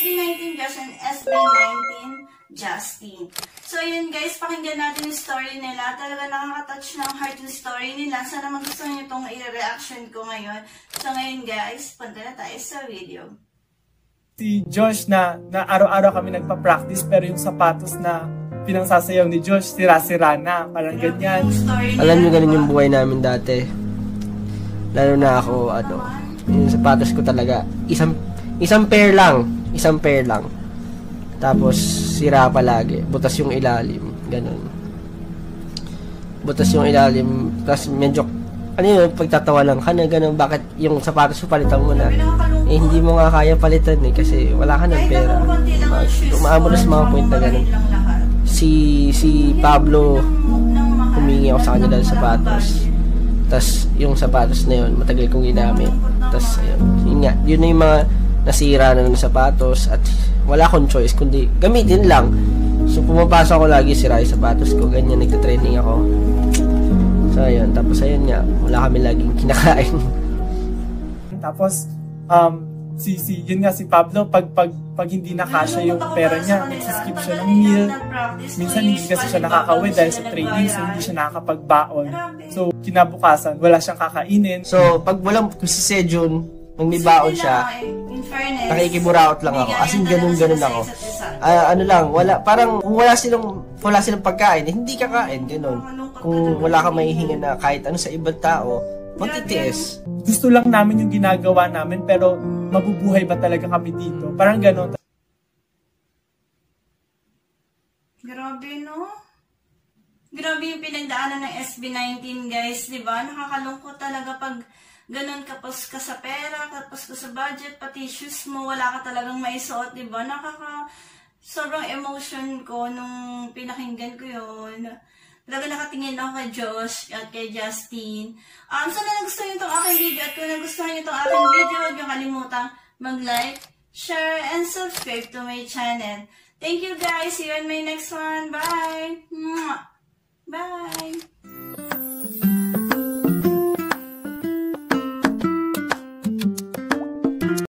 SB19 Josh and SB19 Justin. So, yun guys, pakinggan natin yung story nila. Talaga nakaka-touch ng heart yung story nila. Sana magustuhan nyo itong i-reaction ko ngayon. So, ngayon guys, punta na tayo sa video. Si Josh na, na araw-araw kami nagpa-practice pero yung sapatos na pinangsasayaw ni Josh, sira-sira na. Parang ganyan. Story nila, Alam nyo ganun diba? yung buhay namin dati. Lalo na ako, ano, yung sapatos ko talaga, isang, isang pair lang. Isang pair lang. Tapos, sira palagi. Butas yung ilalim. Ganun. Butas yung ilalim. Tapos, medyo, ano yun, pagtatawa lang ka na, ganun, bakit yung sapatos mo palitan mo na? Eh, hindi mo nga kaya palitan eh, kasi wala ka ng pera. Umaabot na sa mga point na ganun. Si, si Pablo, humingi ako sa kanya Nang sapatos. Tapos, yung sapatos na yun, matagal kong ginamit. Tapos, ayun, yun yun na yung mga nasira na ng sapatos at wala akong choice, kundi gamitin lang. So, pumapasok ako lagi, sira yung sapatos ko, ganyan, nagta-training ako. So, ayun, tapos ayun nga, wala kami laging kinakain. Tapos, um, si, si, yun nga si Pablo, pag, pag, pag hindi nakasya yung pera niya, nagsiskip siya ng meal. Minsan hindi kasi siya nakakawin dahil sa training, so hindi siya nakakapagbaon. So, kinabukasan, wala siyang kakainin. So, pag walang, kung si Sejun, nung may baon siya, nakikiburaot lang ako. As in, ganun-ganun ako. Ah, ano lang, wala, parang kung wala silang, wala silang pagkain, eh, hindi kakain, ganun. Kung wala kang mahihinga na kahit ano sa ibang tao, magtitiis. Gusto lang namin yung ginagawa namin, pero mabubuhay ba talaga kami dito? Parang ganon. Grabe, no? Grabe yung pinagdaanan ng SB19, guys, di ba? Nakakalungkot talaga pag ganun kapos ka sa pera, kapos ka sa budget, pati shoes mo, wala ka talagang maisuot, di ba? Nakaka... Sobrang emotion ko nung pinakinggan ko yun. Talaga nakatingin ako kay Josh at kay Justin. Um, sana nagustuhan nyo itong aking video at kung nagustuhan nyo itong aking video, huwag nyo kalimutang mag-like, share, and subscribe to my channel. Thank you guys. See you in my next one. Bye. Bye.